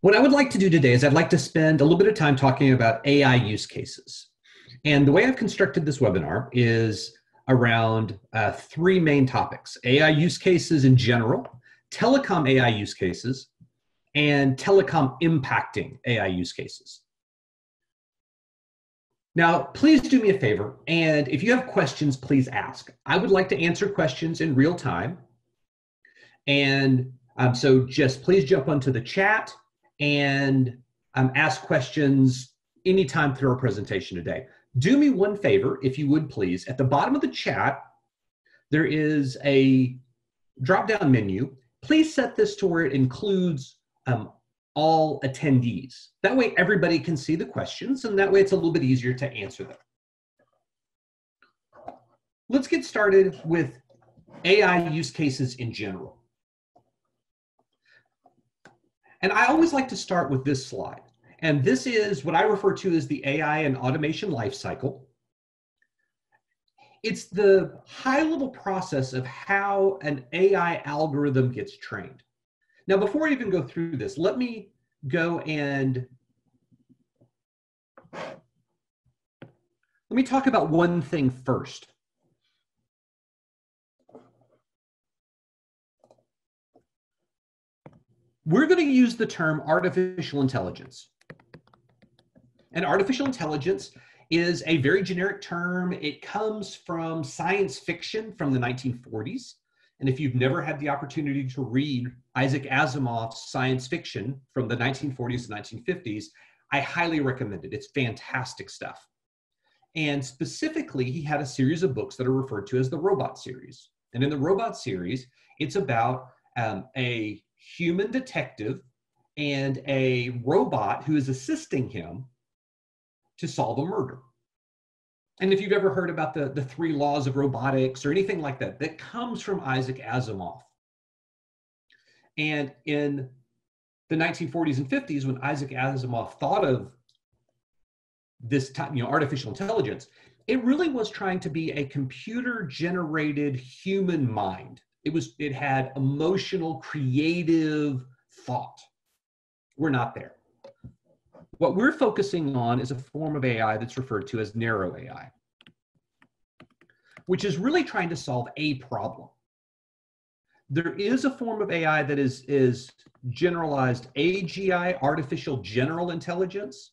What I would like to do today is I'd like to spend a little bit of time talking about AI use cases. And the way I've constructed this webinar is around uh, three main topics AI use cases in general, telecom AI use cases, and telecom impacting AI use cases. Now, please do me a favor, and if you have questions, please ask. I would like to answer questions in real time. And um, so just please jump onto the chat and um, ask questions anytime through our presentation today. Do me one favor, if you would please. At the bottom of the chat, there is a drop-down menu. Please set this to where it includes um, all attendees. That way everybody can see the questions, and that way it's a little bit easier to answer them. Let's get started with AI use cases in general. And I always like to start with this slide. And this is what I refer to as the AI and automation lifecycle. It's the high level process of how an AI algorithm gets trained. Now, before I even go through this, let me go and let me talk about one thing first. We're going to use the term artificial intelligence. And artificial intelligence is a very generic term. It comes from science fiction from the 1940s. And if you've never had the opportunity to read Isaac Asimov's science fiction from the 1940s and 1950s, I highly recommend it. It's fantastic stuff. And specifically, he had a series of books that are referred to as the Robot series. And in the Robot series, it's about um, a human detective and a robot who is assisting him to solve a murder. And if you've ever heard about the, the three laws of robotics or anything like that, that comes from Isaac Asimov. And in the 1940s and 50s, when Isaac Asimov thought of this type, you know, artificial intelligence, it really was trying to be a computer generated human mind it was it had emotional creative thought. We're not there. What we're focusing on is a form of ai that's referred to as narrow ai which is really trying to solve a problem. There is a form of ai that is is generalized agi artificial general intelligence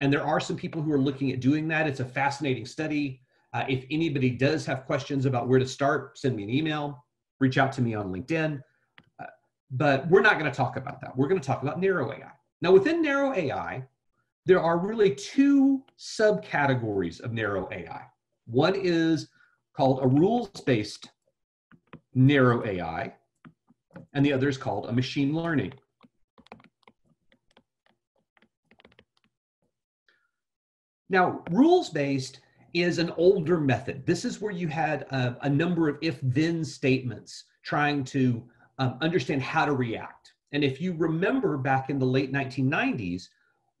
and there are some people who are looking at doing that. It's a fascinating study. Uh, if anybody does have questions about where to start send me an email reach out to me on LinkedIn. Uh, but we're not going to talk about that. We're going to talk about narrow AI. Now, within narrow AI, there are really two subcategories of narrow AI. One is called a rules-based narrow AI, and the other is called a machine learning. Now, rules-based is an older method. This is where you had a, a number of if then statements trying to um, understand how to react. And if you remember back in the late 1990s,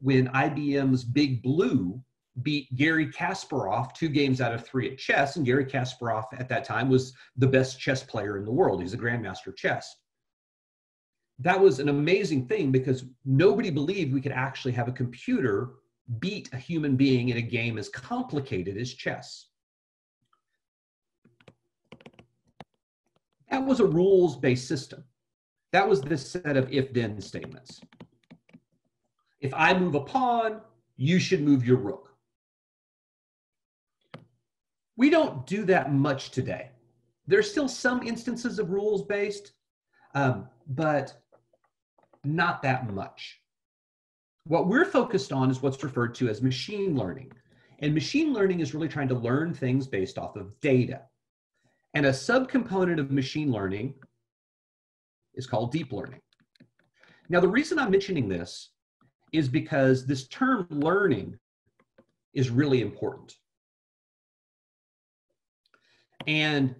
when IBM's Big Blue beat Garry Kasparov two games out of three at chess, and Garry Kasparov at that time was the best chess player in the world. He's a grandmaster of chess. That was an amazing thing because nobody believed we could actually have a computer beat a human being in a game as complicated as chess. That was a rules-based system. That was this set of if-then statements. If I move a pawn, you should move your rook. We don't do that much today. There's still some instances of rules-based, um, but not that much. What we're focused on is what's referred to as machine learning. And machine learning is really trying to learn things based off of data. And a subcomponent of machine learning is called deep learning. Now, the reason I'm mentioning this is because this term learning is really important. And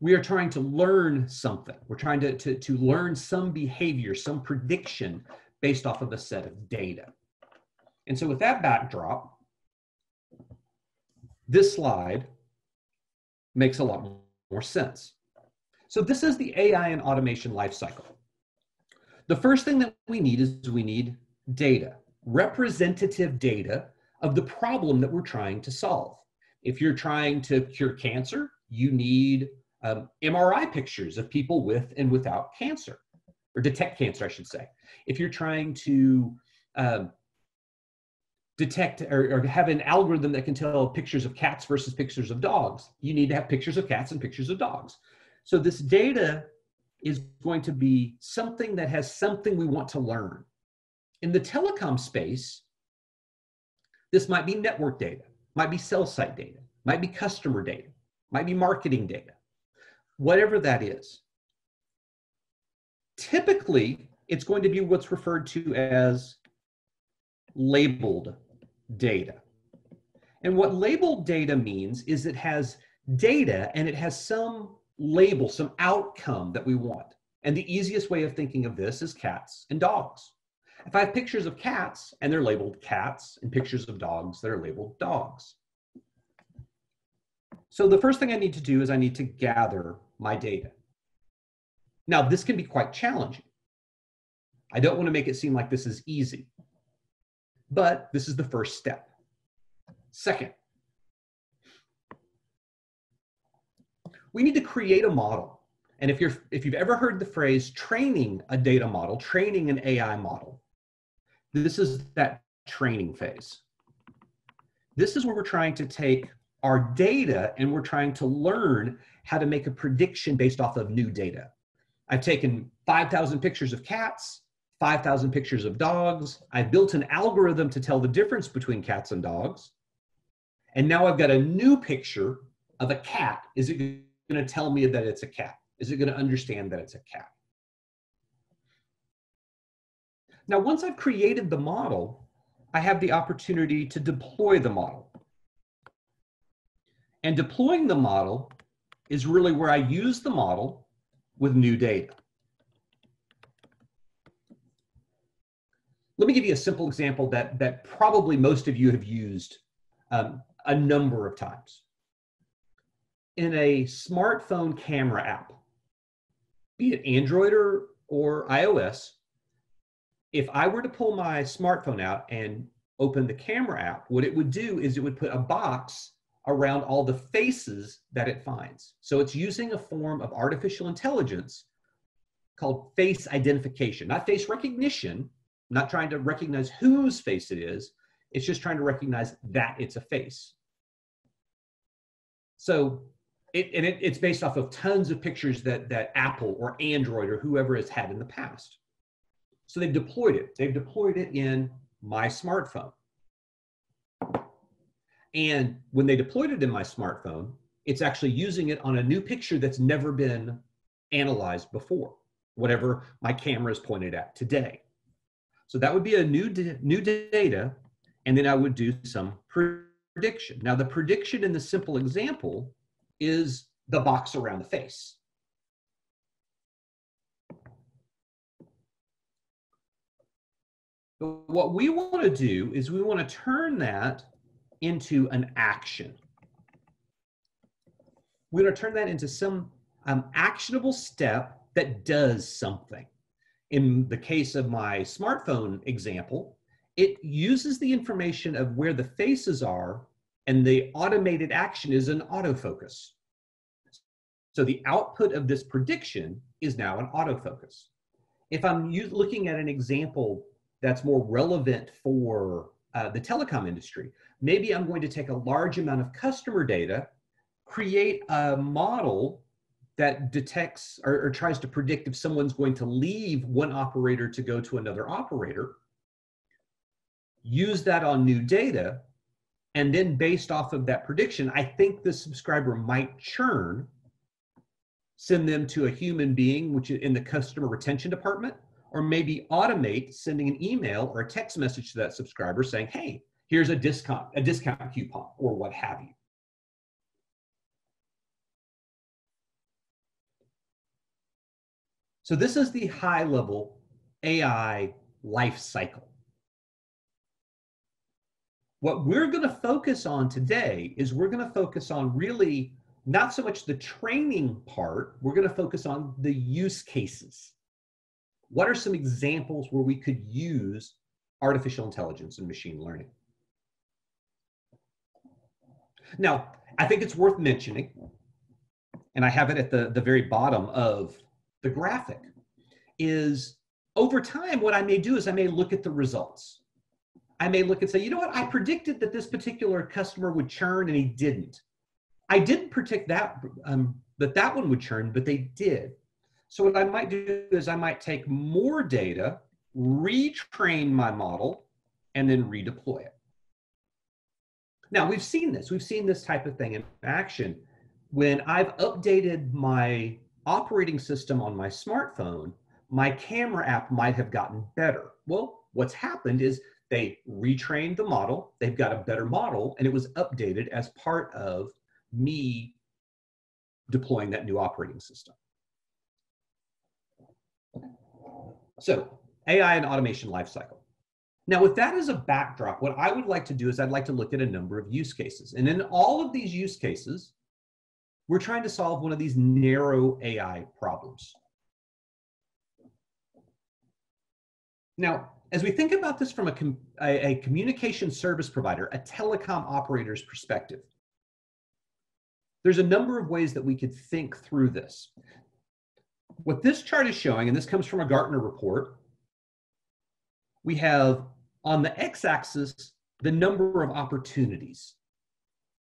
we are trying to learn something. We're trying to, to, to learn some behavior, some prediction based off of a set of data. And so with that backdrop, this slide makes a lot more sense. So this is the AI and automation lifecycle. The first thing that we need is we need data, representative data of the problem that we're trying to solve. If you're trying to cure cancer, you need um, MRI pictures of people with and without cancer, or detect cancer, I should say. If you're trying to um, detect or, or, have an algorithm that can tell pictures of cats versus pictures of dogs, you need to have pictures of cats and pictures of dogs. So this data is going to be something that has something we want to learn. In the telecom space, this might be network data, might be cell site data, might be customer data, might be marketing data, whatever that is. Typically, it's going to be what's referred to as labeled data. And what labeled data means is it has data and it has some label, some outcome that we want. And the easiest way of thinking of this is cats and dogs. If I have pictures of cats and they're labeled cats and pictures of dogs that are labeled dogs. So the first thing I need to do is I need to gather my data. Now, this can be quite challenging. I don't want to make it seem like this is easy, but this is the first step. Second, we need to create a model. And if you're if you've ever heard the phrase training a data model, training an AI model, this is that training phase. This is where we're trying to take our data and we're trying to learn how to make a prediction based off of new data. I've taken 5,000 pictures of cats, 5,000 pictures of dogs. I've built an algorithm to tell the difference between cats and dogs. And now I've got a new picture of a cat. Is it going to tell me that it's a cat? Is it going to understand that it's a cat? Now, once I've created the model, I have the opportunity to deploy the model. And deploying the model is really where I use the model with new data. Let me give you a simple example that, that probably most of you have used um, a number of times. In a smartphone camera app, be it Android or, or iOS, if I were to pull my smartphone out and open the camera app, what it would do is it would put a box around all the faces that it finds. So it's using a form of artificial intelligence called face identification, not face recognition, not trying to recognize whose face it is. It's just trying to recognize that it's a face. So it, and it, it's based off of tons of pictures that, that Apple or Android or whoever has had in the past. So they've deployed it. They've deployed it in my smartphone. And when they deployed it in my smartphone, it's actually using it on a new picture that's never been analyzed before, whatever my camera is pointed at today. So that would be a new, new data, and then I would do some prediction. Now the prediction in the simple example is the box around the face. But what we want to do is we want to turn that into an action. We're going to turn that into some um, actionable step that does something. In the case of my smartphone example, it uses the information of where the faces are, and the automated action is an autofocus. So the output of this prediction is now an autofocus. If I'm looking at an example that's more relevant for uh, the telecom industry. Maybe I'm going to take a large amount of customer data, create a model that detects or, or tries to predict if someone's going to leave one operator to go to another operator, use that on new data, and then based off of that prediction, I think the subscriber might churn, send them to a human being, which is in the customer retention department, or maybe automate sending an email or a text message to that subscriber saying, hey, here's a discount, a discount coupon, or what have you. So this is the high level AI life cycle. What we're going to focus on today is we're going to focus on really not so much the training part, we're going to focus on the use cases. What are some examples where we could use artificial intelligence and machine learning? Now, I think it's worth mentioning, and I have it at the, the very bottom of the graphic, is over time, what I may do is I may look at the results. I may look and say, you know what, I predicted that this particular customer would churn and he didn't. I didn't predict that um, that that one would churn, but they did. So what I might do is I might take more data, retrain my model, and then redeploy it. Now we've seen this. We've seen this type of thing in action. When I've updated my operating system on my smartphone, my camera app might have gotten better. Well, what's happened is they retrained the model, they've got a better model, and it was updated as part of me deploying that new operating system. So AI and automation lifecycle. Now, with that as a backdrop, what I would like to do is I'd like to look at a number of use cases. And in all of these use cases, we're trying to solve one of these narrow AI problems. Now, as we think about this from a, com a, a communication service provider, a telecom operator's perspective, there's a number of ways that we could think through this. What this chart is showing, and this comes from a Gartner report, we have on the x-axis the number of opportunities.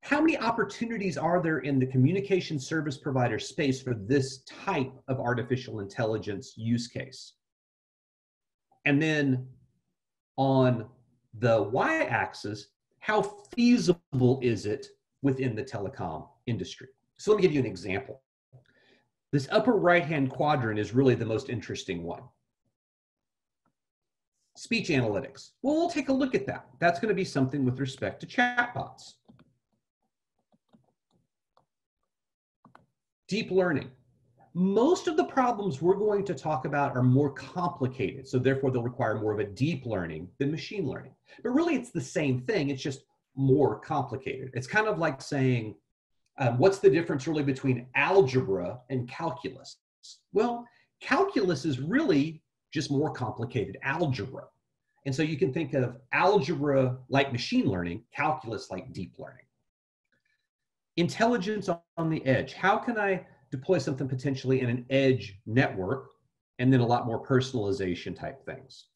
How many opportunities are there in the communication service provider space for this type of artificial intelligence use case? And then on the y-axis, how feasible is it within the telecom industry? So let me give you an example. This upper right-hand quadrant is really the most interesting one. Speech analytics. Well, we'll take a look at that. That's going to be something with respect to chatbots. Deep learning most of the problems we're going to talk about are more complicated. So therefore they'll require more of a deep learning than machine learning. But really it's the same thing. It's just more complicated. It's kind of like saying, um, what's the difference really between algebra and calculus? Well, calculus is really just more complicated algebra. And so you can think of algebra like machine learning, calculus like deep learning. Intelligence on the edge. How can I deploy something potentially in an edge network, and then a lot more personalization type things.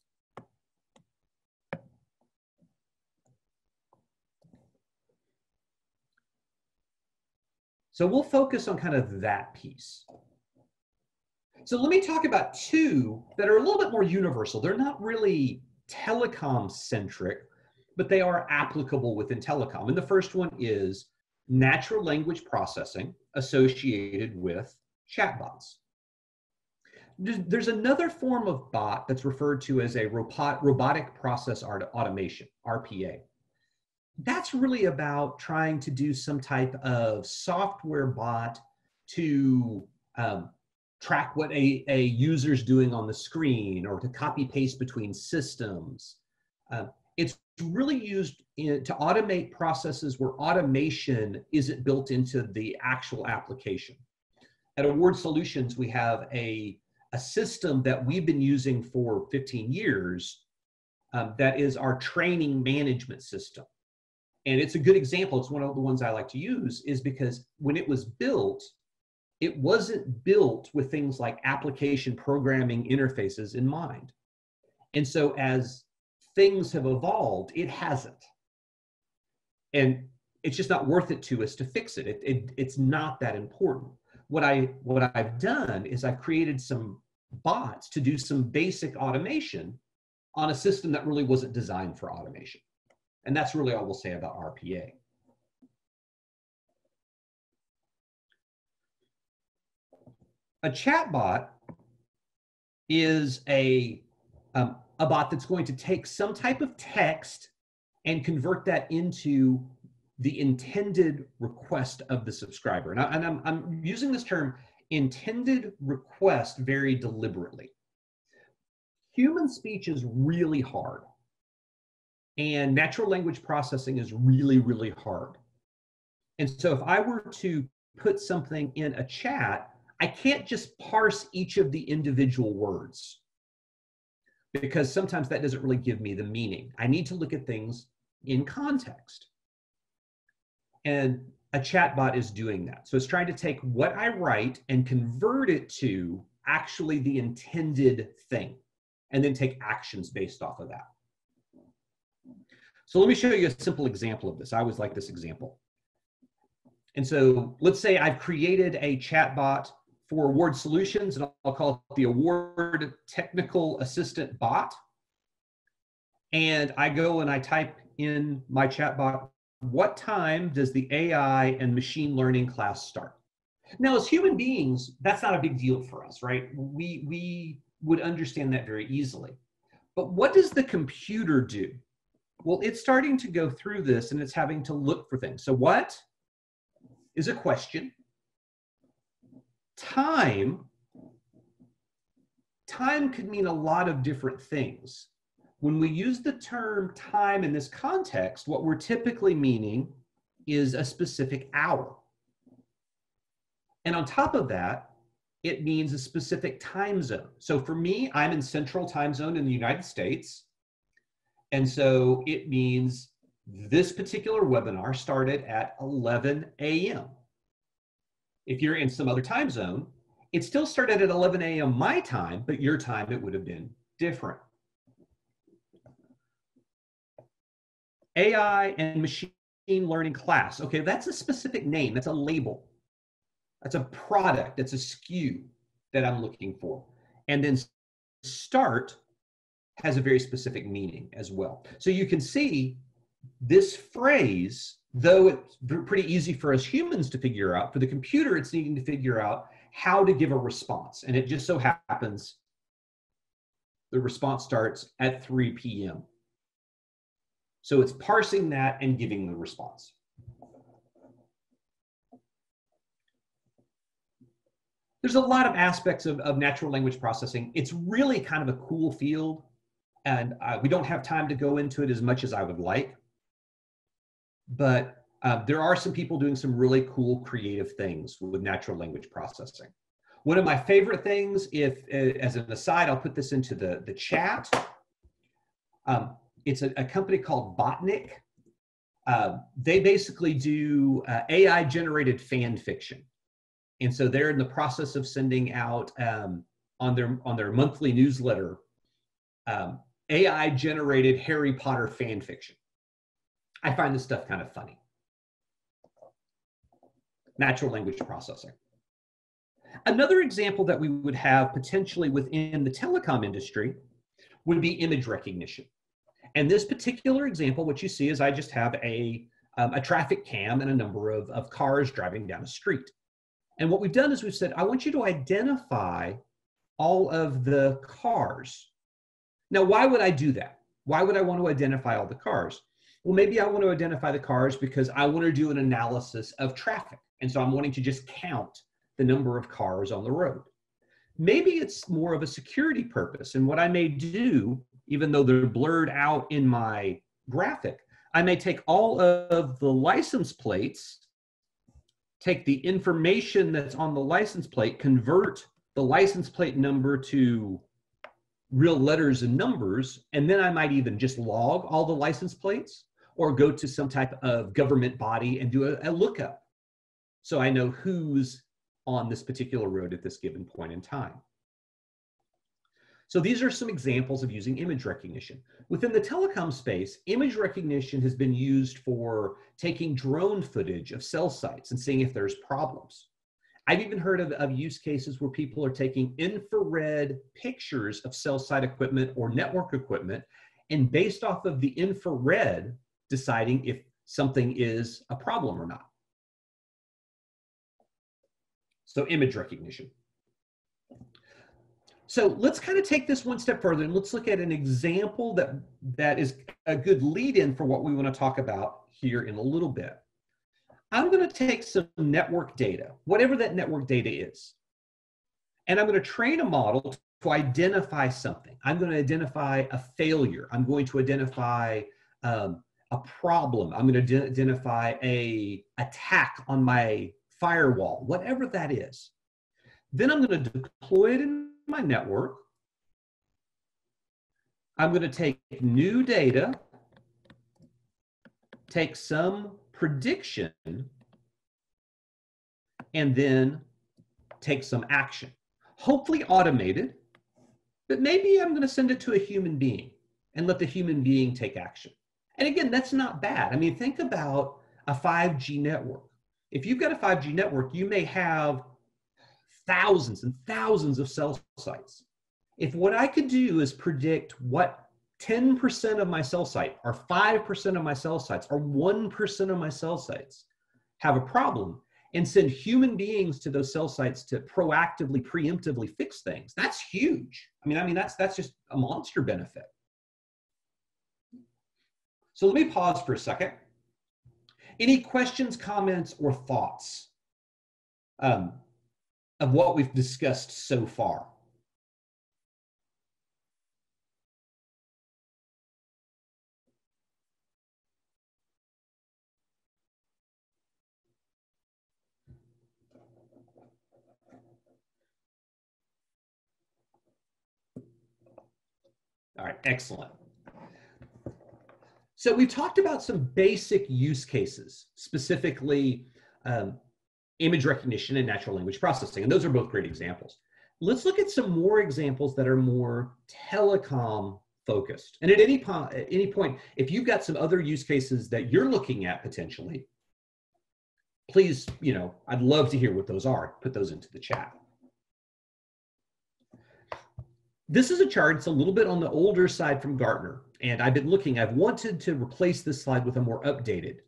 So we'll focus on kind of that piece. So let me talk about two that are a little bit more universal. They're not really telecom centric, but they are applicable within telecom. And the first one is natural language processing associated with chatbots. There's another form of bot that's referred to as a robot, robotic process automation, RPA. That's really about trying to do some type of software bot to um, track what a, a user's doing on the screen or to copy paste between systems. Uh, it's really used in, to automate processes where automation isn't built into the actual application. At Award Solutions, we have a, a system that we've been using for 15 years um, that is our training management system. And it's a good example. It's one of the ones I like to use is because when it was built, it wasn't built with things like application programming interfaces in mind. And so as things have evolved, it hasn't. And it's just not worth it to us to fix it. it, it it's not that important. What I what I've done is I've created some bots to do some basic automation on a system that really wasn't designed for automation. And that's really all we'll say about RPA. A chatbot is a um, a bot that's going to take some type of text and convert that into the intended request of the subscriber. And, I, and I'm, I'm using this term intended request very deliberately. Human speech is really hard, and natural language processing is really, really hard. And so if I were to put something in a chat, I can't just parse each of the individual words. because sometimes that doesn't really give me the meaning. I need to look at things in context. And a chatbot is doing that. So it's trying to take what I write and convert it to actually the intended thing, and then take actions based off of that. So let me show you a simple example of this. I always like this example. And so let's say I've created a chatbot for award solutions, and I'll call it the award technical assistant bot. And I go and I type in my chatbot, what time does the AI and machine learning class start? Now, as human beings, that's not a big deal for us, right? We, we would understand that very easily. But what does the computer do? Well, it's starting to go through this and it's having to look for things. So, what is a question? time, time could mean a lot of different things. When we use the term time in this context, what we're typically meaning is a specific hour. And on top of that, it means a specific time zone. So for me, I'm in central time zone in the United States. And so it means this particular webinar started at 11 a.m. If you're in some other time zone, it still started at 11 a.m. my time, but your time it would have been different. AI and machine learning class. Okay, that's a specific name, that's a label. That's a product, that's a SKU that I'm looking for. And then start has a very specific meaning as well. So you can see this phrase though it's pretty easy for us humans to figure out, for the computer, it's needing to figure out how to give a response. And it just so happens the response starts at 3 p.m. So it's parsing that and giving the response. There's a lot of aspects of, of natural language processing. It's really kind of a cool field, and uh, we don't have time to go into it as much as I would like but uh, there are some people doing some really cool creative things with natural language processing. One of my favorite things, if as an aside, I'll put this into the, the chat. Um, it's a, a, company called Botnik. Uh, they basically do uh, AI generated fan fiction. And so they're in the process of sending out um, on their on their monthly newsletter um, AI generated Harry Potter fan fiction. I find this stuff kind of funny. Natural language processing. Another example that we would have potentially within the telecom industry would be image recognition. And this particular example, what you see is I just have a, um, a traffic cam and a number of, of cars driving down a street. And what we've done is we've said, I want you to identify all of the cars. Now, why would I do that? Why would I want to identify all the cars? well, maybe I want to identify the cars because I want to do an analysis of traffic. And so I'm wanting to just count the number of cars on the road. Maybe it's more of a security purpose. And what I may do, even though they're blurred out in my graphic, I may take all of the license plates, take the information that's on the license plate, convert the license plate number to real letters and numbers, and then I might even just log all the license plates or go to some type of government body and do a, a lookup so I know who's on this particular road at this given point in time. So these are some examples of using image recognition. Within the telecom space, image recognition has been used for taking drone footage of cell sites and seeing if there's problems. I've even heard of, of use cases where people are taking infrared pictures of cell site equipment or network equipment, and based off of the infrared, deciding if something is a problem or not. So image recognition. So let's kind of take this one step further and let's look at an example that, that is a good lead in for what we want to talk about here in a little bit. I'm going to take some network data, whatever that network data is, and I'm going to train a model to identify something. I'm going to identify a failure. I'm going to identify um, a problem. I'm going to identify a attack on my firewall, whatever that is. Then I'm going to deploy it in my network. I'm going to take new data, take some prediction, and then take some action. Hopefully automated, but maybe I'm going to send it to a human being and let the human being take action. And again, that's not bad. I mean, think about a 5G network. If you've got a 5G network, you may have thousands and thousands of cell sites. If what I could do is predict what 10% of my cell site or 5% of my cell sites or 1% of my cell sites have a problem and send human beings to those cell sites to proactively preemptively fix things. That's huge. I mean i mean that's that's just a monster benefit. So let me pause for a second. Any questions comments or thoughts um, of what we've discussed so far All right, excellent. So we've talked about some basic use cases, specifically um, image recognition and natural language processing, and those are both great examples. Let's look at some more examples that are more telecom focused. And at any, po at any point, if you've got some other use cases that you're looking at potentially, please, you know, I'd love to hear what those are. Put those into the chat. This is a chart, it's a little bit on the older side from Gartner. And I've been looking, I've wanted to replace this slide with a more updated.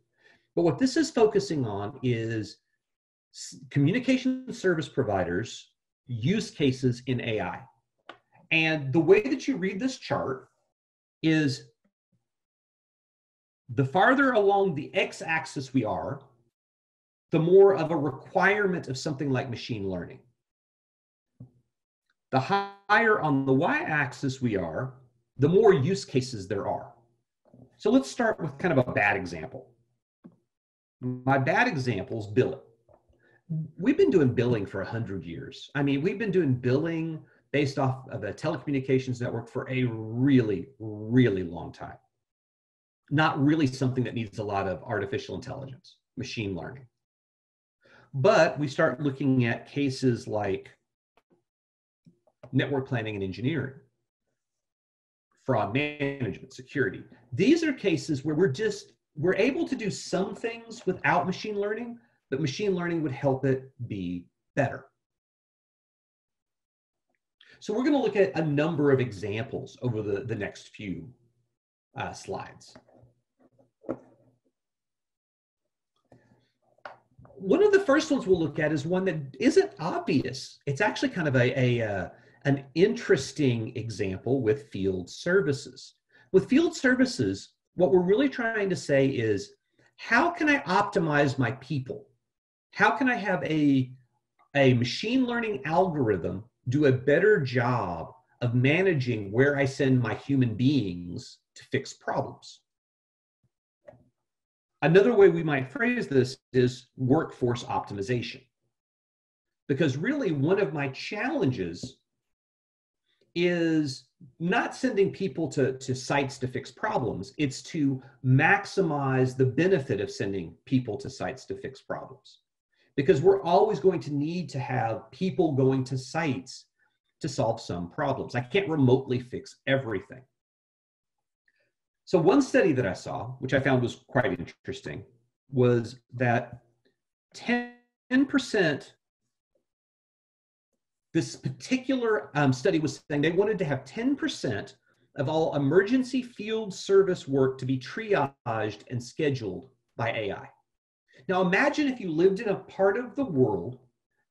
But what this is focusing on is communication service providers use cases in AI. And the way that you read this chart is the farther along the x-axis we are, the more of a requirement of something like machine learning. The higher on the y-axis we are, the more use cases there are. So let's start with kind of a bad example. My bad example is billing. We've been doing billing for 100 years. I mean, we've been doing billing based off of a telecommunications network for a really, really long time. Not really something that needs a lot of artificial intelligence, machine learning. But we start looking at cases like network planning and engineering, fraud management, security. These are cases where we're just, we're able to do some things without machine learning, but machine learning would help it be better. So we're going to look at a number of examples over the, the next few uh, slides. One of the first ones we'll look at is one that isn't obvious. It's actually kind of a, a, uh, an interesting example with field services. With field services, what we're really trying to say is how can I optimize my people? How can I have a, a machine learning algorithm do a better job of managing where I send my human beings to fix problems? Another way we might phrase this is workforce optimization. Because really, one of my challenges is not sending people to, to sites to fix problems. It's to maximize the benefit of sending people to sites to fix problems. Because we're always going to need to have people going to sites to solve some problems. I can't remotely fix everything. So one study that I saw, which I found was quite interesting, was that 10% this particular um, study was saying they wanted to have 10% of all emergency field service work to be triaged and scheduled by AI. Now imagine if you lived in a part of the world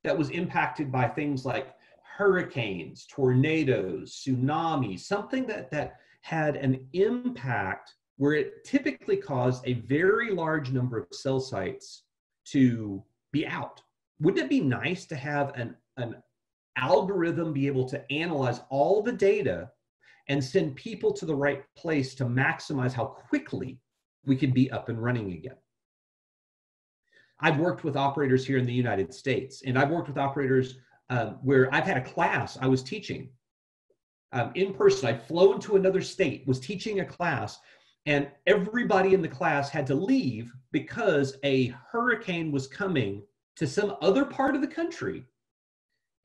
that was impacted by things like hurricanes, tornadoes, tsunamis, something that, that had an impact where it typically caused a very large number of cell sites to be out. Wouldn't it be nice to have an, an algorithm be able to analyze all the data and send people to the right place to maximize how quickly we can be up and running again. I've worked with operators here in the United States, and I've worked with operators um, where I've had a class I was teaching, um, in person. I'd flown to another state, was teaching a class, and everybody in the class had to leave because a hurricane was coming to some other part of the country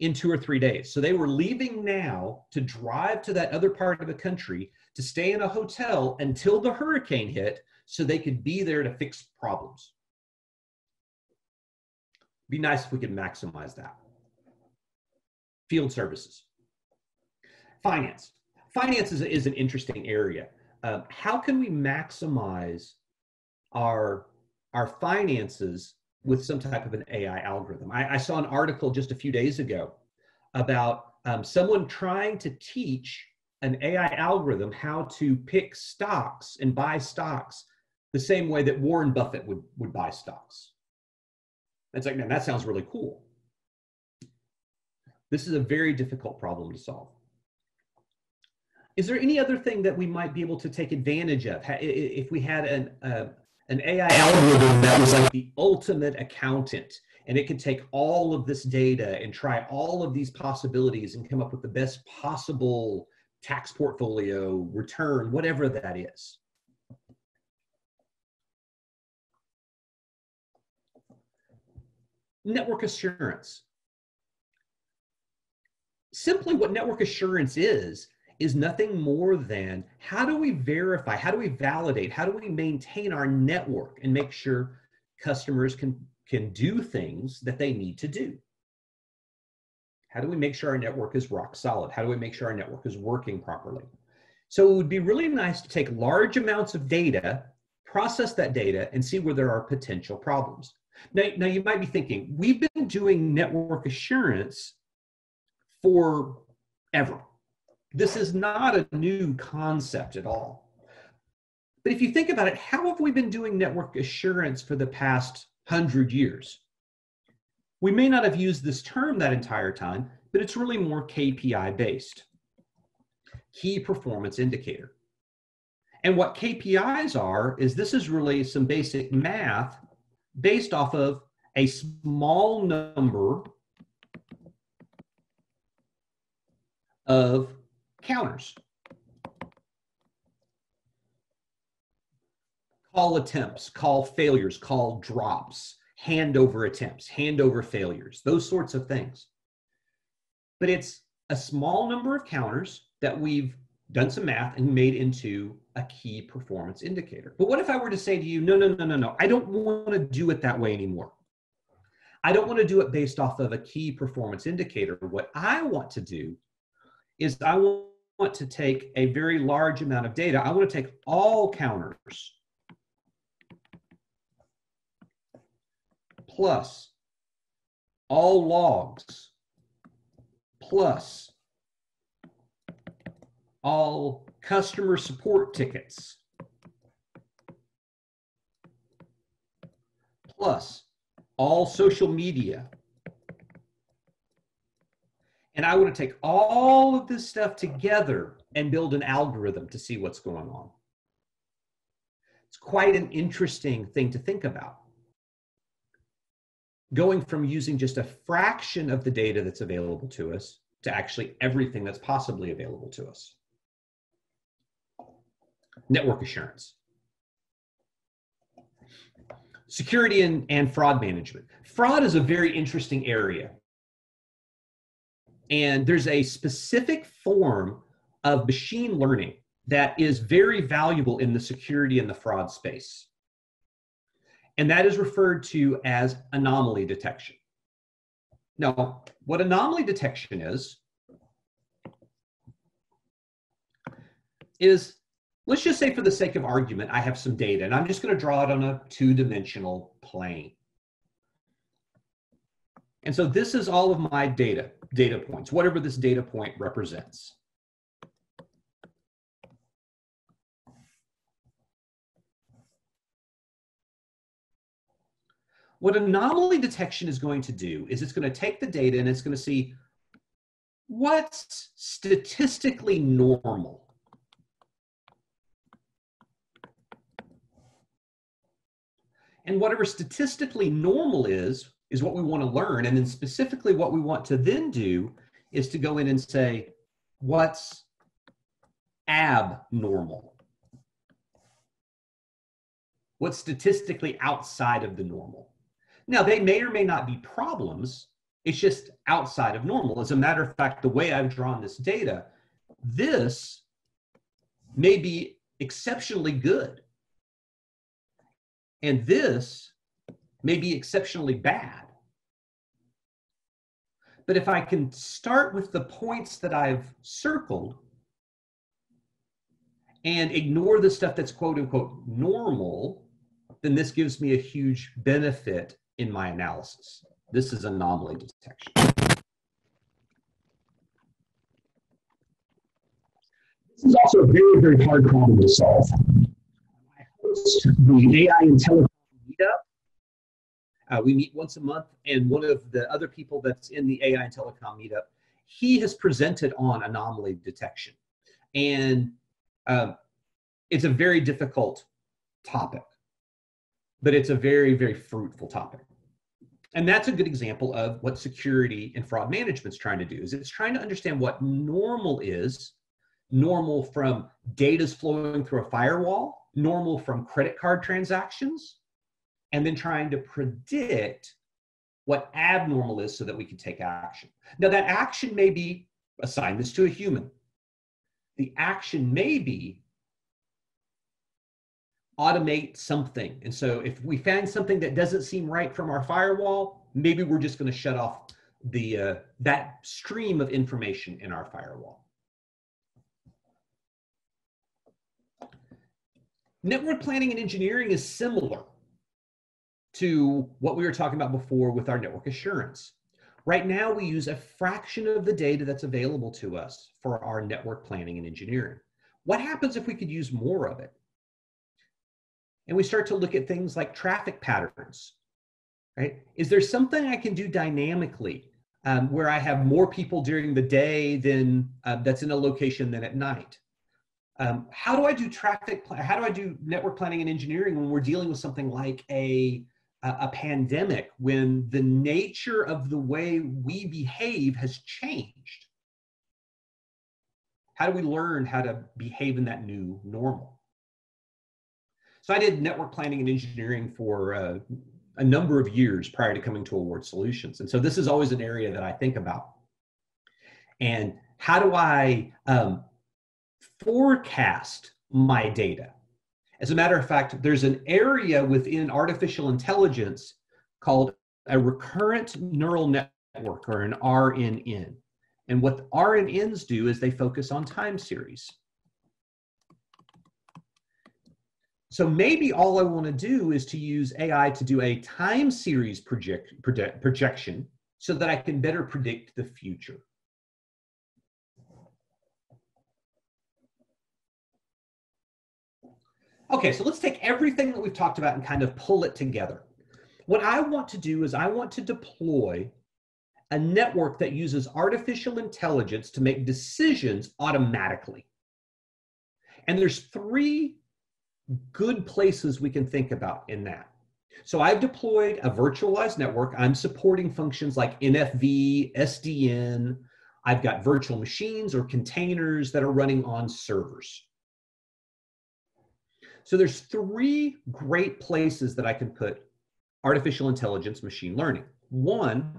in two or three days. So they were leaving now to drive to that other part of the country to stay in a hotel until the hurricane hit so they could be there to fix problems. Be nice if we could maximize that. Field services. Finance. Finance is, is an interesting area. Um, how can we maximize our, our finances with some type of an AI algorithm. I, I saw an article just a few days ago about um, someone trying to teach an AI algorithm how to pick stocks and buy stocks the same way that Warren Buffett would, would buy stocks. It's like, man, that sounds really cool. This is a very difficult problem to solve. Is there any other thing that we might be able to take advantage of if we had an, uh, an AI algorithm that was like the ultimate accountant. And it could take all of this data and try all of these possibilities and come up with the best possible tax portfolio, return, whatever that is. Network assurance. Simply what network assurance is, is nothing more than how do we verify, how do we validate, how do we maintain our network and make sure customers can, can do things that they need to do? How do we make sure our network is rock solid? How do we make sure our network is working properly? So it would be really nice to take large amounts of data, process that data, and see where there are potential problems. Now, now you might be thinking, we've been doing network assurance for ever this is not a new concept at all. But if you think about it, how have we been doing network assurance for the past hundred years? We may not have used this term that entire time, but it's really more KPI based. Key performance indicator. And what KPIs are is this is really some basic math based off of a small number of counters. Call attempts, call failures, call drops, handover attempts, handover failures, those sorts of things. But it's a small number of counters that we've done some math and made into a key performance indicator. But what if I were to say to you, no, no, no, no, no, I don't want to do it that way anymore. I don't want to do it based off of a key performance indicator. What I want to do is I want want to take a very large amount of data. I want to take all counters plus all logs plus all customer support tickets plus all social media and I want to take all of this stuff together and build an algorithm to see what's going on. It's quite an interesting thing to think about. Going from using just a fraction of the data that's available to us to actually everything that's possibly available to us. Network assurance. Security and, and fraud management. Fraud is a very interesting area and there's a specific form of machine learning that is very valuable in the security and the fraud space. And that is referred to as anomaly detection. Now, what anomaly detection is, is let's just say for the sake of argument, I have some data and I'm just going to draw it on a two dimensional plane. And so this is all of my data, data points, whatever this data point represents. What anomaly detection is going to do is it's going to take the data and it's going to see what's statistically normal. And whatever statistically normal is, is what we want to learn. And then specifically what we want to then do is to go in and say, what's abnormal? What's statistically outside of the normal? Now, they may or may not be problems. It's just outside of normal. As a matter of fact, the way I've drawn this data, this may be exceptionally good. And this may be exceptionally bad. But if I can start with the points that I've circled and ignore the stuff that's quote unquote normal, then this gives me a huge benefit in my analysis. This is anomaly detection. This is also a very, very hard problem to solve. I host the AI and telecom meetup uh, we meet once a month, and one of the other people that's in the AI and telecom meetup, he has presented on anomaly detection, and uh, it's a very difficult topic, but it's a very very fruitful topic. And that's a good example of what security and fraud management is trying to do. Is it's trying to understand what normal is, normal from data's flowing through a firewall, normal from credit card transactions, and then trying to predict what abnormal is so that we can take action. Now, that action may be assign this to a human. The action may be automate something. And so if we find something that doesn't seem right from our firewall, maybe we're just going to shut off the uh, that stream of information in our firewall. Network planning and engineering is similar to what we were talking about before with our network assurance. Right now, we use a fraction of the data that's available to us for our network planning and engineering. What happens if we could use more of it? And we start to look at things like traffic patterns, right? Is there something I can do dynamically um, where I have more people during the day than uh, that's in a location than at night? Um, how do I do traffic? How do I do network planning and engineering when we're dealing with something like a a, pandemic when the nature of the way we behave has changed. How do we learn how to behave in that new normal? So I did network planning and engineering for uh, a number of years prior to coming to Award Solutions. And so this is always an area that I think about. And how do I um, forecast my data? As a matter of fact, there's an area within artificial intelligence called a recurrent neural network or an RNN. And what RNNs do is they focus on time series. So maybe all I want to do is to use AI to do a time series project, project, projection so that I can better predict the future. Okay, so let's take everything that we've talked about and kind of pull it together. What I want to do is I want to deploy a network that uses artificial intelligence to make decisions automatically. And there's three good places we can think about in that. So I've deployed a virtualized network. I'm supporting functions like NFV, SDN. I've got virtual machines or containers that are running on servers. So there's three great places that I can put artificial intelligence machine learning. One,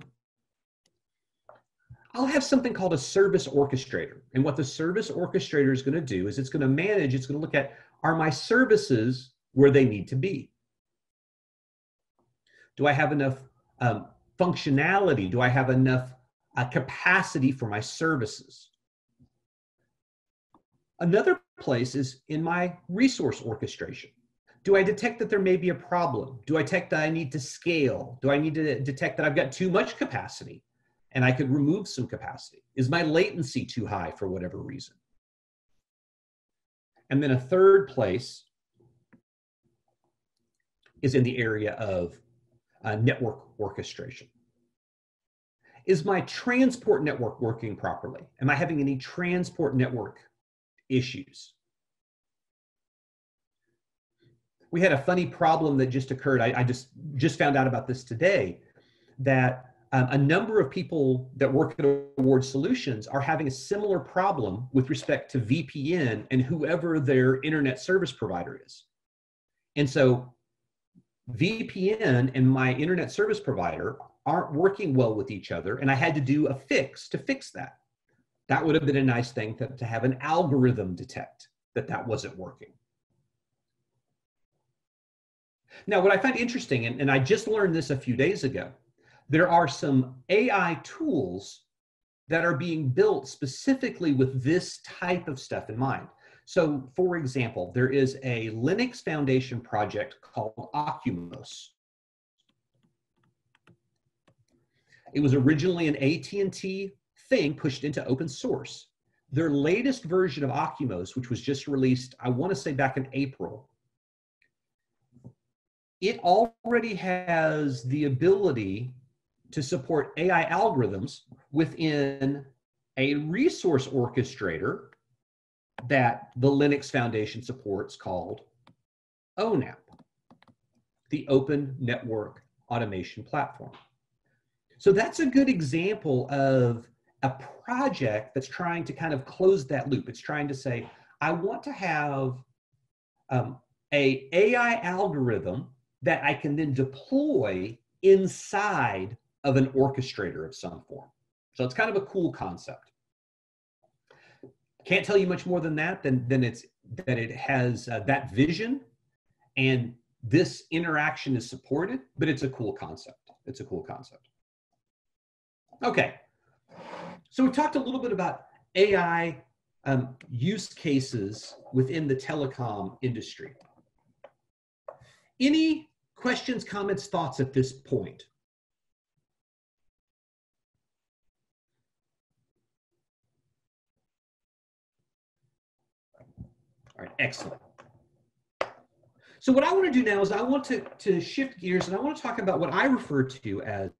I'll have something called a service orchestrator. And what the service orchestrator is going to do is it's going to manage, it's going to look at are my services where they need to be? Do I have enough um, functionality? Do I have enough uh, capacity for my services? Another place is in my resource orchestration. Do I detect that there may be a problem? Do I detect that I need to scale? Do I need to detect that I've got too much capacity and I could remove some capacity? Is my latency too high for whatever reason? And then a third place is in the area of uh, network orchestration. Is my transport network working properly? Am I having any transport network issues. We had a funny problem that just occurred. I, I just just found out about this today. That um, a number of people that work at Award Solutions are having a similar problem with respect to VPN and whoever their internet service provider is. And so VPN and my internet service provider aren't working well with each other, and I had to do a fix to fix that. That would have been a nice thing to, to have an algorithm detect that that wasn't working. Now, what I find interesting, and, and I just learned this a few days ago, there are some AI tools that are being built specifically with this type of stuff in mind. So, for example, there is a Linux Foundation project called Acumos. It was originally an AT&T thing pushed into open source. Their latest version of Acumos, which was just released, I want to say back in April, it already has the ability to support AI algorithms within a resource orchestrator that the Linux Foundation supports called ONAP, the Open Network Automation Platform. So that's a good example of a project that's trying to kind of close that loop. It's trying to say, I want to have um, a AI algorithm that I can then deploy inside of an orchestrator of some form. So it's kind of a cool concept. Can't tell you much more than that. Than than it's that it has uh, that vision, and this interaction is supported. But it's a cool concept. It's a cool concept. Okay, so we talked a little bit about AI um, use cases within the telecom industry. Any questions, comments, thoughts at this point? All right, excellent. So what I want to do now is I want to, to shift gears and I want to talk about what I refer to as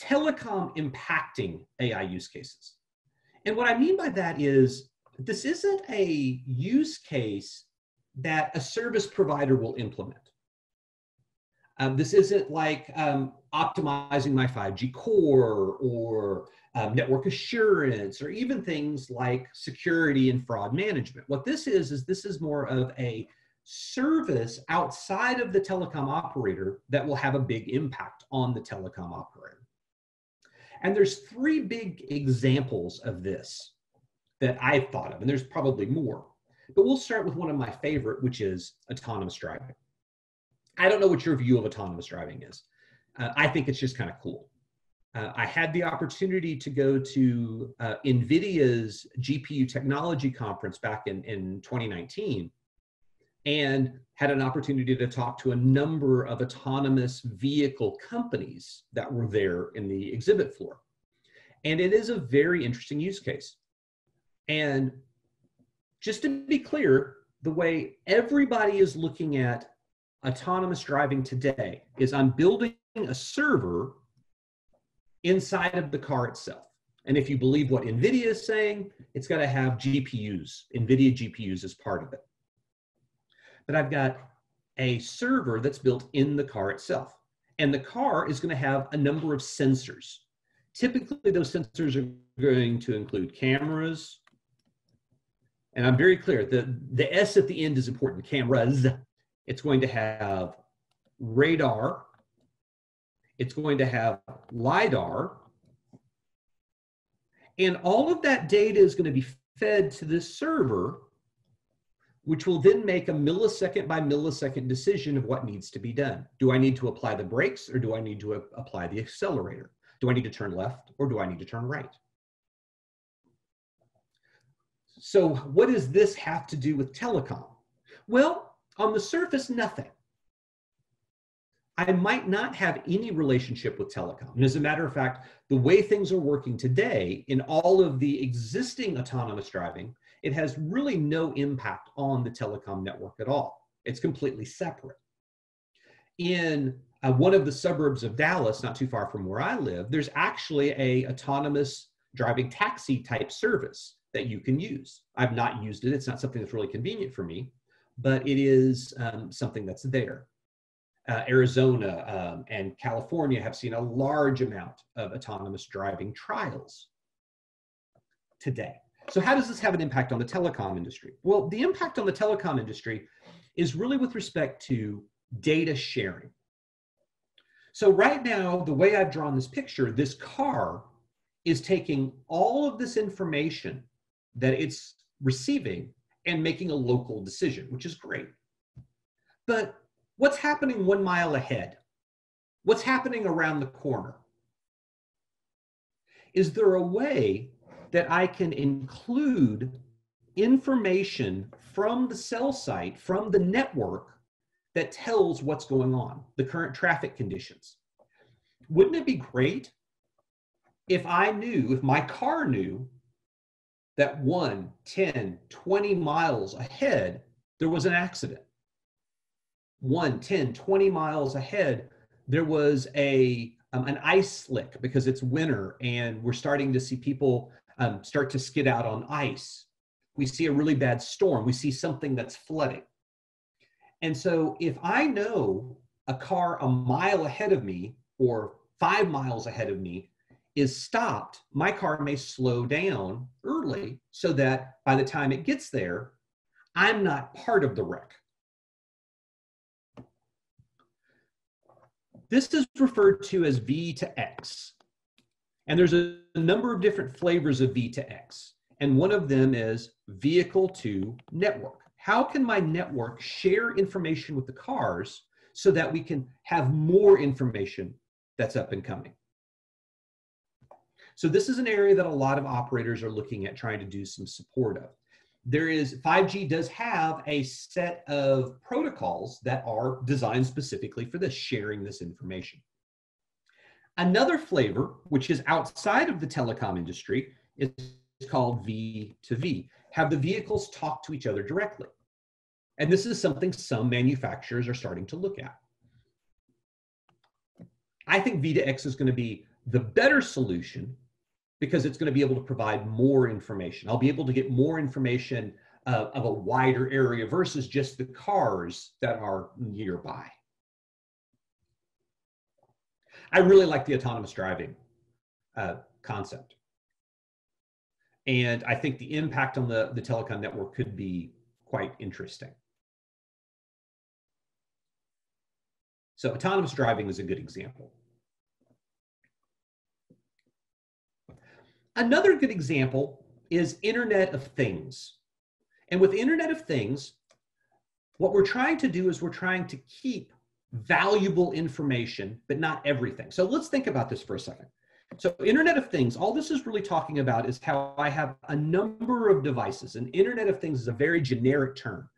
telecom impacting AI use cases. And what I mean by that is this isn't a use case that a service provider will implement. Um, this isn't like um, optimizing my 5G core or um, network assurance or even things like security and fraud management. What this is, is this is more of a service outside of the telecom operator that will have a big impact on the telecom operator. And there's three big examples of this that I've thought of, and there's probably more. But we'll start with one of my favorite, which is autonomous driving. I don't know what your view of autonomous driving is. Uh, I think it's just kind of cool. Uh, I had the opportunity to go to uh, NVIDIA's GPU technology conference back in, in 2019 and had an opportunity to talk to a number of autonomous vehicle companies that were there in the exhibit floor. And it is a very interesting use case. And just to be clear, the way everybody is looking at autonomous driving today is I'm building a server inside of the car itself. And if you believe what NVIDIA is saying, it's got to have GPUs, NVIDIA GPUs as part of it but I've got a server that's built in the car itself. And the car is going to have a number of sensors. Typically, those sensors are going to include cameras. And I'm very clear, the, the S at the end is important, cameras. It's going to have radar. It's going to have LiDAR. And all of that data is going to be fed to this server which will then make a millisecond by millisecond decision of what needs to be done. Do I need to apply the brakes or do I need to uh, apply the accelerator? Do I need to turn left or do I need to turn right? So what does this have to do with telecom? Well, on the surface, nothing. I might not have any relationship with telecom. And as a matter of fact, the way things are working today in all of the existing autonomous driving, it has really no impact on the telecom network at all. It's completely separate. In uh, one of the suburbs of Dallas, not too far from where I live, there's actually a autonomous driving taxi type service that you can use. I've not used it. It's not something that's really convenient for me, but it is um, something that's there. uh, Arizona um, and California have seen a large amount of autonomous driving trials today. So, how does this have an impact on the telecom industry? Well, the impact on the telecom industry is really with respect to data sharing. So, right now, the way I've drawn this picture, this car is taking all of this information that it's receiving and making a local decision, which is great. But what's happening one mile ahead? What's happening around the corner? Is there a way that I can include information from the cell site, from the network, that tells what's going on, the current traffic conditions? Wouldn't it be great if I knew, if my car knew that one, 10, 20 miles ahead, there was an accident? one, 10, 20 miles ahead, there was a um, an ice slick because it's winter and we're starting to see people um, start to skid out on ice. We see a really bad storm. We see something that's flooding. And so if I know a car a mile ahead of me or five miles ahead of me is stopped, my car may slow down early so that by the time it gets there, I'm not part of the wreck. This is referred to as V to X. And there's a, number of different flavors of V to X. And one of them is vehicle to network. How can my network share information with the cars so that we can have more information that's up and coming? So this is an area that a lot of operators are looking at trying to do some support of there is 5G does have a set of protocols that are designed specifically for this, sharing this information. Another flavor, which is outside of the telecom industry, is called V2V. Have the vehicles talk to each other directly. And this is something some manufacturers are starting to look at. I think V2X is going to be the better solution because it's going to be able to provide more information. I'll be able to get more information uh, of a wider area versus just the cars that are nearby. I really like the autonomous driving uh, concept. And I think the impact on the, the telecom network could be quite interesting. So autonomous driving is a good example. Another good example is Internet of Things. And with Internet of Things, what we're trying to do is we're trying to keep valuable information, but not everything. So let's think about this for a second. So Internet of Things, all this is really talking about is how I have a number of devices. And Internet of Things is a very generic term.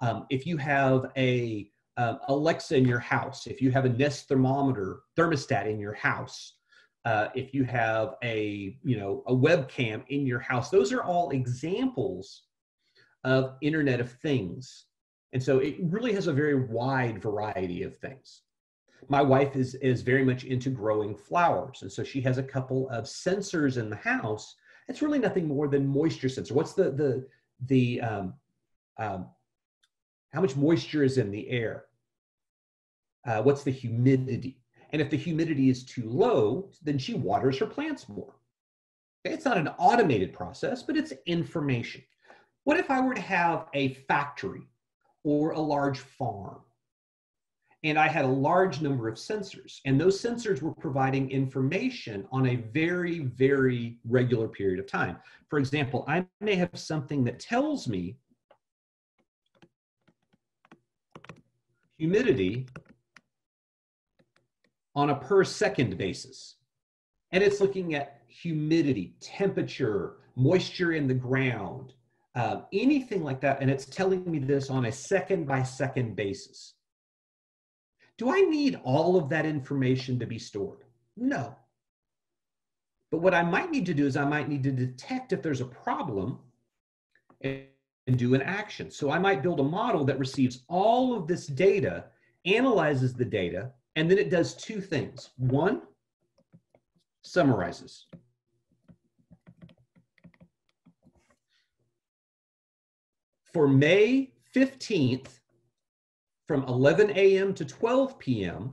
Um, if you have a um, Alexa in your house, if you have a Nest thermometer, thermostat in your house, uh, if you have a you know a webcam in your house those are all examples of internet of things and so it really has a very wide variety of things. My wife is is very much into growing flowers. And so she has a couple of sensors in the house. It's really nothing more than moisture sensor. What's the the the um, um, how much moisture is in the air? Uh, what's the humidity? And if the humidity is too low, then she waters her plants more. It's not an automated process, but it's information. What if I were to have a factory or a large farm? And I had a large number of sensors, and those sensors were providing information on a very, very regular period of time. For example, I may have something that tells me humidity on a per second basis. And it's looking at humidity, temperature, moisture in the ground, uh, anything like that. And it's telling me this on a second by second basis. Do I need all of that information to be stored? No. But what I might need to do is I might need to detect if there's a problem and, and do an action. So I might build a model that receives all of this data, analyzes the data, and then it does two things. One, summarizes. For May 15th, from 11 a.m. to 12 p.m.,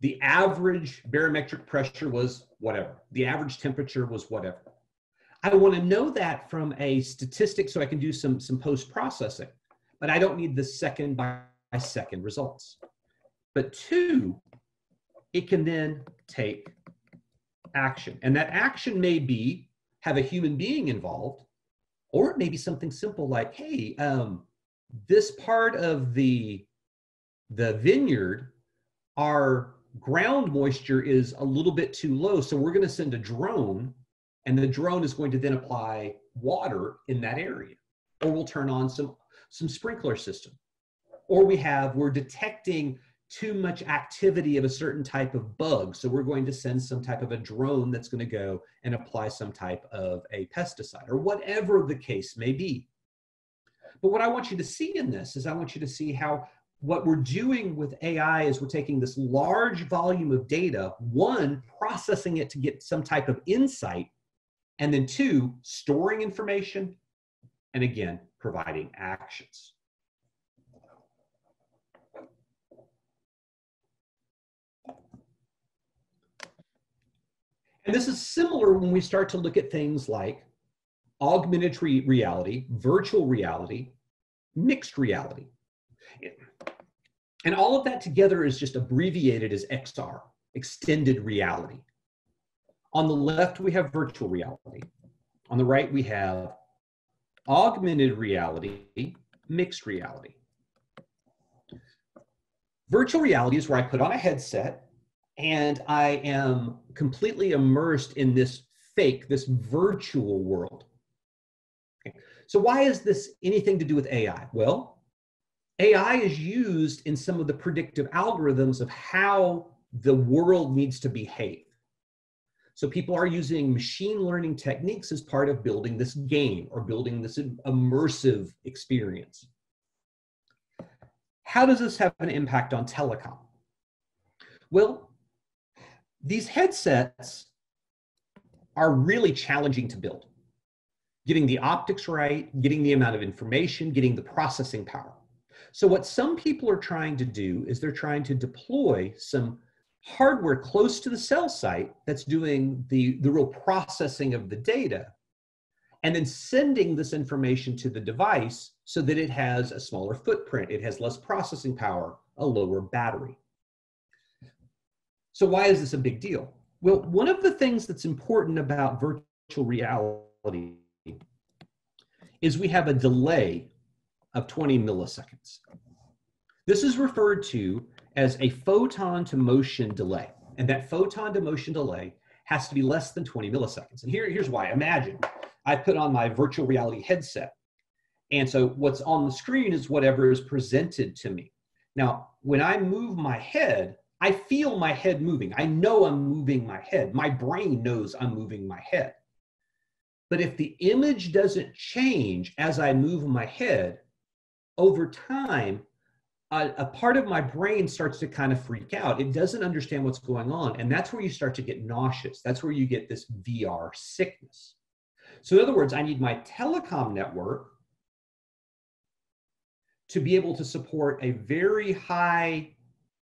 the average barometric pressure was whatever. The average temperature was whatever. I want to know that from a statistic so I can do some, some post processing, but I don't need the second by second results. But two, it can then take action. And that action may be have a human being involved, or it may be something simple like, hey, um, this part of the, the vineyard, our ground moisture is a little bit too low. So we're going to send a drone, and the drone is going to then apply water in that area. Or we'll turn on some, some sprinkler system. Or we have, we're detecting too much activity of a certain type of bug. So we're going to send some type of a drone that's going to go and apply some type of a pesticide or whatever the case may be. But what I want you to see in this is I want you to see how what we're doing with AI is we're taking this large volume of data, one, processing it to get some type of insight, and then two, storing information, and again, providing actions. And this is similar when we start to look at things like augmented reality, virtual reality, mixed reality. And all of that together is just abbreviated as XR, extended reality. On the left, we have virtual reality. On the right, we have augmented reality, mixed reality. Virtual reality is where I put on a headset and I am completely immersed in this fake, this virtual world. Okay. So why is this anything to do with AI? Well, AI is used in some of the predictive algorithms of how the world needs to behave. So people are using machine learning techniques as part of building this game or building this immersive experience. How does this have an impact on telecom? Well, these headsets are really challenging to build. Getting the optics right, getting the amount of information, getting the processing power. So what some people are trying to do is they're trying to deploy some hardware close to the cell site that's doing the, the real processing of the data and then sending this information to the device so that it has a smaller footprint, it has less processing power, a lower battery. So why is this a big deal? Well, one of the things that's important about virtual reality is we have a delay of 20 milliseconds. This is referred to as a photon to motion delay. And that photon to motion delay has to be less than 20 milliseconds. And here, here's why. Imagine I put on my virtual reality headset. And so what's on the screen is whatever is presented to me. Now, when I move my head, I feel my head moving. I know I'm moving my head. My brain knows I'm moving my head. But if the image doesn't change as I move my head, over time, a, a, part of my brain starts to kind of freak out. It doesn't understand what's going on. And that's where you start to get nauseous. That's where you get this VR sickness. So, in other words, I need my telecom network to be able to support a very high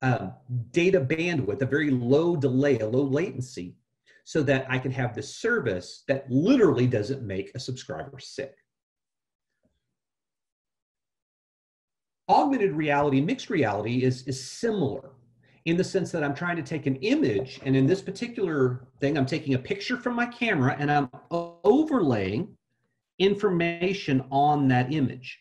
um, data bandwidth, a very low delay, a low latency, so that I can have the service that literally doesn't make a subscriber sick. Augmented reality, mixed reality is, is similar in the sense that I'm trying to take an image, and in this particular thing, I'm taking a picture from my camera and I'm overlaying information on that image.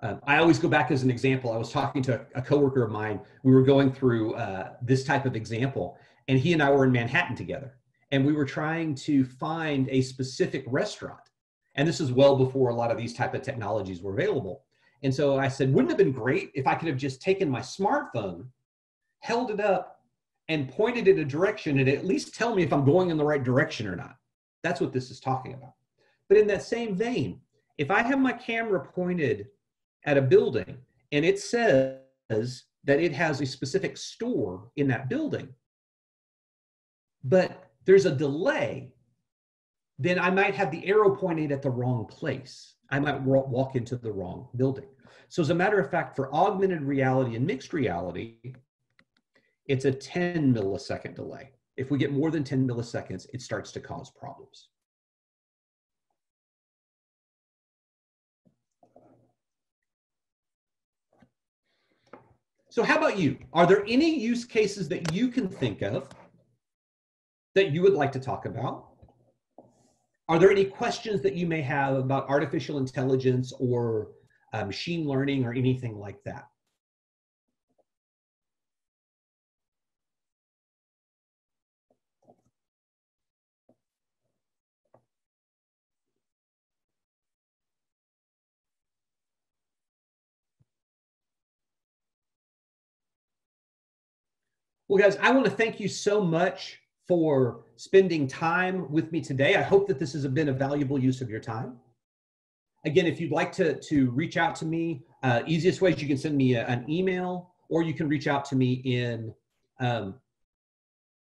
Uh, I always go back as an example. I was talking to a, a coworker of mine. We were going through uh, this type of example, and he and I were in Manhattan together, and we were trying to find a specific restaurant. And this is well before a lot of these type of technologies were available. And so I said, wouldn't it have been great if I could have just taken my smartphone, held it up, and pointed in a direction, and at least tell me if I'm going in the right direction or not. That's what this is talking about. But in that same vein, if I have my camera pointed at a building and it says that it has a specific store in that building, but there's a delay, then I might have the arrow pointed at the wrong place. I might walk into the wrong building. So as a matter of fact, for augmented reality and mixed reality, it's a 10 millisecond delay. If we get more than 10 milliseconds, it starts to cause problems. So how about you? Are there any use cases that you can think of that you would like to talk about? Are there any questions that you may have about artificial intelligence or uh, machine learning or anything like that? Well, guys, I want to thank you so much for spending time with me today. I hope that this has been a valuable use of your time. Again, if you'd like to, to reach out to me, uh, easiest ways you can send me a, an email or you can reach out to me in um,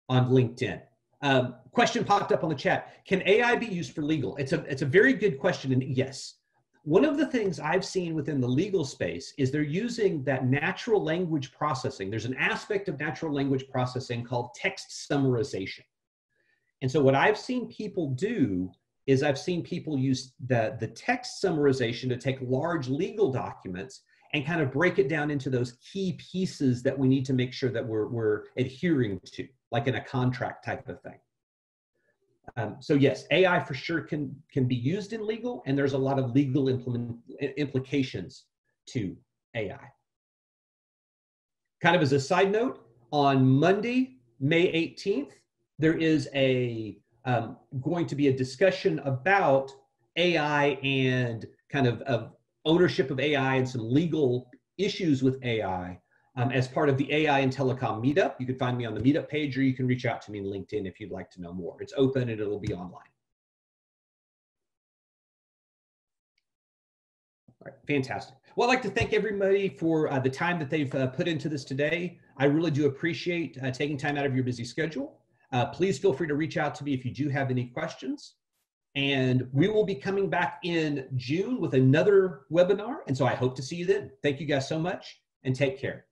on LinkedIn. Um, question popped up on the chat. Can AI be used for legal? It's a, it's a very good question. And yes, one of the things I've seen within the legal space is they're using that natural language processing. There's an aspect of natural language processing called text summarization. And so what I've seen people do is I've seen people use the, the text summarization to take large legal documents and kind of break it down into those key pieces that we need to make sure that we're, we're adhering to, like in a contract type of thing. Um, so yes, AI for sure can can be used in legal, and there's a lot of legal implement, implications to AI. Kind of as a side note, on Monday, May 18th, there is a um, going to be a discussion about AI and kind of, of ownership of AI and some legal issues with AI um, as part of the AI and Telecom Meetup. You can find me on the Meetup page or you can reach out to me in LinkedIn if you'd like to know more. It's open and it'll be online. All right, fantastic. Well, I'd like to thank everybody for uh, the time that they've uh, put into this today. I really do appreciate uh, taking time out of your busy schedule. Uh, please feel free to reach out to me if you do have any questions. And we will be coming back in June with another webinar. And so I hope to see you then. Thank you guys so much and take care.